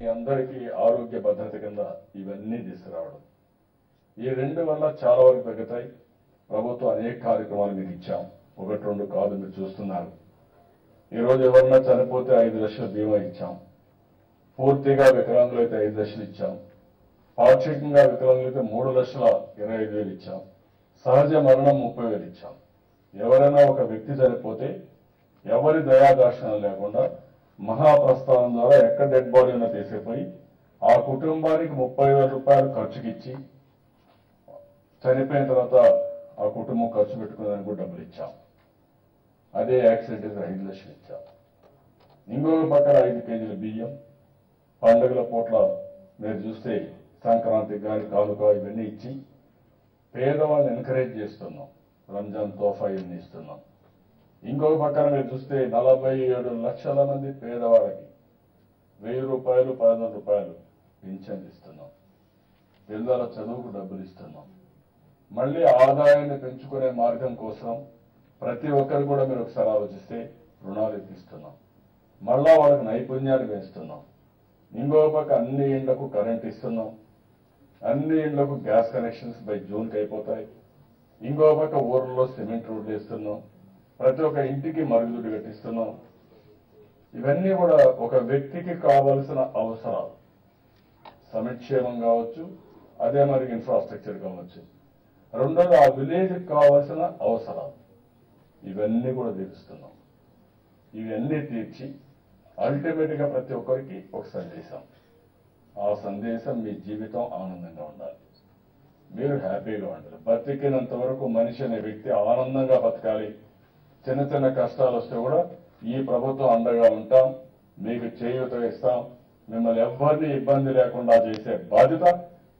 మీ అందరికీ ఆరోగ్య భద్రత కింద ఇవన్నీ తీసుకురావడం. ఈ రెండు వల్ల చాలా వరకు తగ్గుతాయి. ప్రభుత్వం అనేక కార్యక్రమాలు మీకు ఇచ్చాం. ఒకటి రెండు కాదు మీరు చూస్తున్నారు. ఈరోజు ఎవరన్నా చనిపోతే ఐదు లక్షల బీమా ఇచ్చాం. పూర్తిగా వికలాంగులు అయితే ఐదు లక్షలు ఇచ్చాం. పాక్షికంగా వికలాంగులు అయితే మూడు లక్షల ఇరవై ఐదు వేలు ఇచ్చాం. సహజ మరణం ముప్పై వేలు ఇచ్చాం. ఎవరైనా ఒక వ్యక్తి చనిపోతే ఎవరి దయాదాక్షణం లేకుండా మహాప్రస్థానం ద్వారా ఎక్కడ డెడ్ బాడీ ఉన్నా తీసేపోయి ఆ కుటుంబానికి ముప్పై వేల రూపాయలు ఖర్చుకిచ్చి చనిపోయిన తర్వాత ఆ కుటుంబం ఖర్చు పెట్టుకునేదానికి కూడా డబ్బులు ఇచ్చాం. అదే యాక్సిడెంట్ అయితే ఐదు లక్షలు ఇచ్చాం. ఇంకొక పక్కన ఐదు కేజీల బియ్యం పండుగల పూట్ల మీరు చూస్తే సంక్రాంతికి కానీ కానుక ఇవన్నీ ఇచ్చి పేదవాళ్ళని ఎంకరేజ్ చేస్తున్నాం. రంజాన్ తోఫా ఇవన్నీ ఇస్తున్నాం. ఇంకొక పక్కన మీరు చూస్తే నలభై ఏడు లక్షల మంది పేదవాళ్ళకి వెయ్యి రూపాయలు పదకొండు రూపాయలు పింఛన్ ఇస్తున్నాం. పిల్లల చదువుకు డబ్బులు ఇస్తున్నాం. మళ్ళీ ఆదాయాన్ని పెంచుకునే మార్గం కోసం ప్రతి ఒక్కరు కూడా మీరు ఒకసారి ఆలోచిస్తే రుణాలు ఇప్పిస్తున్నాం మళ్ళా వాళ్ళకి నైపుణ్యాన్ని పెంచుతున్నాం ఇంకో పక్క అన్ని ఇండ్లకు కరెంట్ ఇస్తున్నాం. అన్ని ఇండ్లకు గ్యాస్ కనెక్షన్స్ బై జూన్కి అయిపోతాయి. ఇంకో పక్క ఊర్లలో సిమెంట్ రోడ్లు వేస్తున్నాం. ప్రతి ఒక్క ఇంటికి మరుగుదొడ్డి కట్టిస్తున్నాం. ఇవన్నీ కూడా ఒక వ్యక్తికి కావలసిన అవసరాలు. సమిక్షేమం కావచ్చు అదే మరి ఇన్ఫ్రాస్ట్రక్చర్ కావచ్చు. రెండోది ఆ విలేజ్కి కావాల్సిన అవసరాలు. ఇవన్నీ కూడా తీరుస్తున్నాం. ఇవన్నీ తీర్చి అల్టిమేట్గా ప్రతి ఒక్కరికి ఒక సందేశం. ఆ సందేశం మీ జీవితం ఆనందంగా ఉండాలి. మీరు హ్యాపీగా ఉండాలి. బతికినంత వరకు మనిషి అనే వ్యక్తి ఆనందంగా బతకాలి. చిన్న చిన్న కష్టాలు వస్తే కూడా ఈ ప్రభుత్వం అండగా ఉంటాం మీకు చేయూత ఇస్తాం. మిమ్మల్ని ఎవ్వరిని ఇబ్బంది లేకుండా చేసే బాధ్యత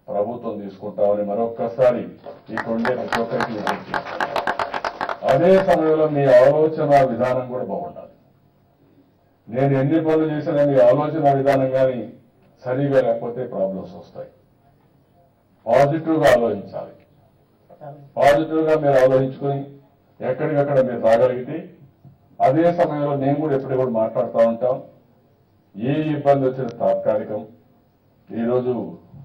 ప్రభుత్వం తీసుకుంటామని మరొక్కసారి ఈ కొండే ప్రతి ఒక్కరికి అదే సమయంలో మీ ఆలోచన విధానం కూడా బాగుండాలి. నేను ఎన్ని పనులు చేసినా మీ ఆలోచన విధానం కానీ సరిగా లేకపోతే ప్రాబ్లమ్స్ వస్తాయి. పాజిటివ్గా ఆలోచించాలి. పాజిటివ్గా మీరు ఆలోచించుకొని ఎక్కడికక్కడ మీరు రాగలిగితే అదే సమయంలో నేను కూడా ఎప్పుడు కూడా మాట్లాడుతూ ఉంటాం. ఏ ఇబ్బంది వచ్చిన తాత్కాలికం. ఈరోజు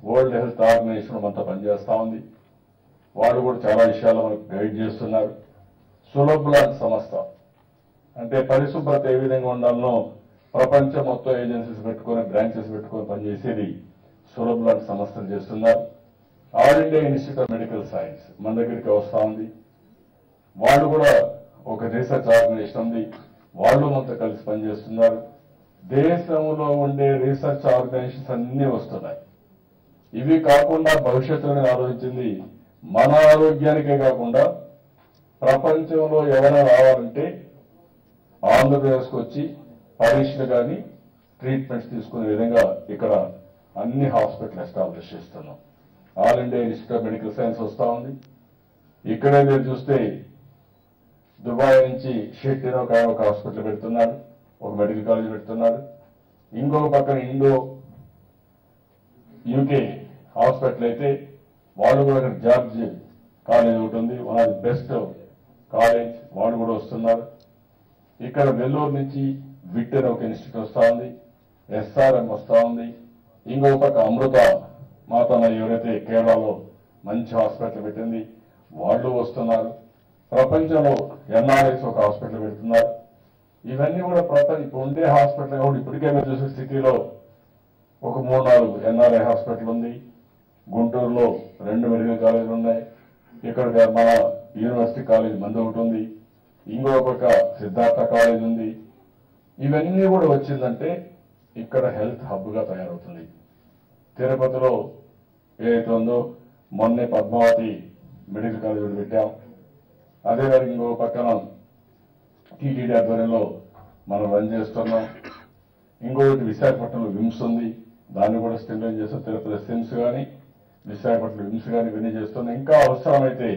వరల్డ్ హెల్త్ ఆర్గనైజేషన్ అంతా పనిచేస్తూ ఉంది. వాళ్ళు కూడా చాలా విషయాలు మనకు గైడ్ చేస్తున్నారు. సులభ్ లాంటి సంస్థ. అంటే పరిశుభ్రత ఏ విధంగా ఉండాలనో ప్రపంచం మొత్తం ఏజెన్సీస్ పెట్టుకొని బ్రాంచెస్ పెట్టుకొని పనిచేసేది సులభ్ లాంటి సంస్థలు చేస్తున్నారు. All India Institute of Medical Science మన దగ్గరికి వస్తూ ఉంది. వాళ్ళు కూడా ఒక రీసెర్చ్ ఆర్గనైజేషన్ ఉంది వాళ్ళు మనతో కలిసి పనిచేస్తున్నారు. దేశంలో ఉండే రీసెర్చ్ ఆర్గనైజేషన్స్ అన్ని వస్తున్నాయి. ఇవి కాకుండా భవిష్యత్తులో ఆలోచించింది మన ఆరోగ్యానికే కాకుండా ప్రపంచంలో ఎవరైనా రావాలంటే ఆంధ్రప్రదేశ్కి వచ్చి పరీక్షలు కానీ ట్రీట్మెంట్స్ తీసుకునే విధంగా ఇక్కడ అన్ని హాస్పిటల్ ఎస్టాబ్లిష్ చేస్తున్నాం. All India Institute of Medical Science వస్తూ ఉంది. ఇక్కడే మీరు చూస్తే దుబాయ్ నుంచి షెట్టిన ఒక ఒక హాస్పిటల్ పెడుతున్నారు ఒక మెడికల్ కాలేజ్ పెడుతున్నారు. ఇంకొక పక్కన ఇండో యూకే హాస్పిటల్ అయితే వాళ్ళు కూడా ఇక్కడ జార్జ్ కాలేజ్ ఒకటి ఉంది one of the best college వాళ్ళు కూడా వస్తున్నారు. ఇక్కడ వెల్లూరు నుంచి విట్టర్ ఒక ఇన్స్టిట్యూట్ వస్తా ఉంది ఎస్ఆర్ఎం వస్తా ఉంది. ఇంకొక పక్క అమృత మాతన ఎవరైతే కేరళలో మంచి హాస్పిటల్ పెట్టింది వాళ్ళు వస్తున్నారు. ప్రపంచంలో ఎన్ఆర్ఎస్ ఒక హాస్పిటల్ పెడుతున్నారు. ఇవన్నీ కూడా ప్రపంచ ఇప్పుడు ఉండే హాస్పిటల్ కూడా ఇప్పటికే మీరు చూసే సిటీలో ఒక మూడు నాలుగు ఎన్ఆర్ఐ హాస్పిటల్ ఉంది. గుంటూరులో రెండు మెడికల్ కాలేజీలు ఉన్నాయి. ఇక్కడ మన యూనివర్సిటీ కాలేజ్ మంది ఒకటి ఉంది. ఇంకో పక్క సిద్ధార్థ కాలేజ్ ఉంది. ఇవన్నీ కూడా వచ్చిందంటే ఇక్కడ హెల్త్ హబ్గా తయారవుతుంది. తిరుపతిలో ఏదైతే ఉందో మొన్నే పద్మావతి మెడికల్ కాలేజ్ పెట్టాం. అదేవిధంగా ఇంకో పక్కన టీటీడీ ఆధ్వర్యంలో మనం రన్ చేస్తున్నాం. ఇంకొకటి విశాఖపట్నంలో విమ్స్ ఉంది. దాన్ని కూడా స్టిమ్యులేట్ చేస్తాం తిరుపతి సిమ్స్ కానీ విశాఖపట్నం విమ్స్ కానీ ఇవన్నీ చేస్తున్నాం. ఇంకా అవసరమైతే